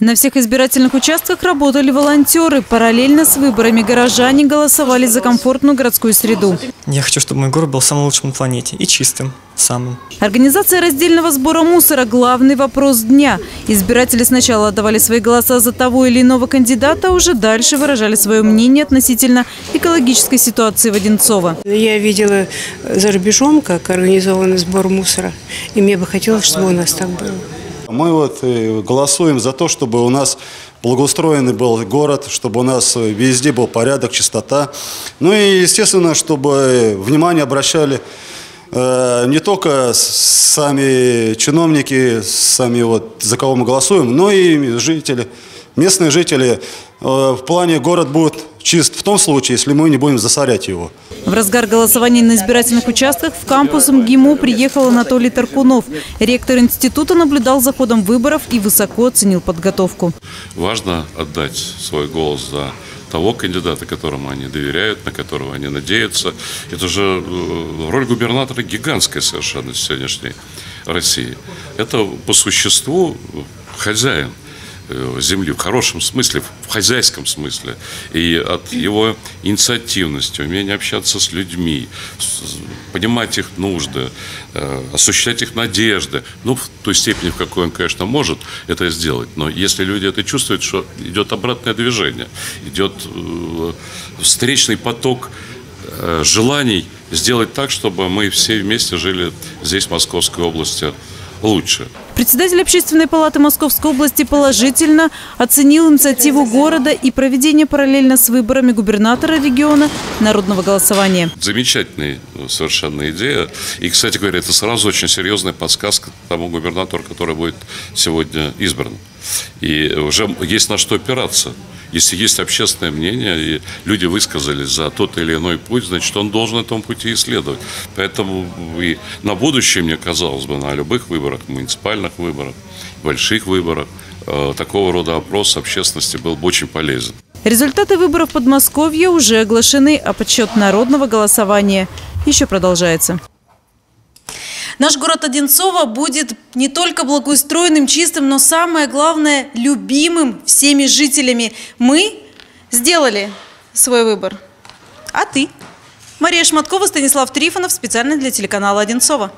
На всех избирательных участках работали волонтеры. Параллельно с выборами горожане голосовали за комфортную городскую среду. Я хочу, чтобы мой город был самым лучшим на планете и чистым самым. Организация раздельного сбора мусора – главный вопрос дня. Избиратели сначала отдавали свои голоса за того или иного кандидата, а уже дальше выражали свое мнение относительно экологической ситуации в Одинцово. Я видела за рубежом, как организованный сбор мусора, и мне бы хотелось, чтобы у нас так было. Мы вот э, голосуем за то, чтобы у нас благоустроенный был город, чтобы у нас везде был порядок, чистота. Ну и, естественно, чтобы внимание обращали э, не только сами чиновники, сами вот за кого мы голосуем, но и жители, местные жители. Э, в плане город будет чист в том случае, если мы не будем засорять его. В разгар голосования на избирательных участках в кампус МГИМО приехал Анатолий Таркунов. Ректор института наблюдал за ходом выборов и высоко оценил подготовку. Важно отдать свой голос за того кандидата, которому они доверяют, на которого они надеются. Это же э, роль губернатора гигантская совершенно в сегодняшней России. Это по существу хозяин. Э, земли в хорошем смысле, в хозяйском смысле. И от его инициативности, умения общаться с людьми, понимать их нужды, э, осуществлять их надежды, ну, в той степени, в какой он, конечно, может это сделать. Но если люди это чувствуют, что идет обратное движение, идет э, встречный поток желаний сделать так, чтобы мы все вместе жили здесь, в Московской области, лучше. Председатель общественной палаты Московской области положительно оценил инициативу города и проведение параллельно с выборами губернатора региона народного голосования. Замечательная совершенно идея. И, кстати говоря, это сразу очень серьезная подсказка тому губернатору, который будет сегодня избран. И уже есть на что опираться. Если есть общественное мнение, и люди высказались за тот или иной путь, значит, он должен этому пути исследовать. Поэтому и на будущее, мне казалось бы, на любых выборах, муниципальных выборах, больших выборах, э, такого рода опрос общественности был бы очень полезен. Результаты выборов в Подмосковье уже оглашены, а подсчет народного голосования еще продолжается. Наш город Одинцово будет не только благоустроенным, чистым, но самое главное – любимым всеми жителями. Мы сделали свой выбор. А ты? Мария Шматкова, Станислав Трифонов, специально для телеканала Одинцова.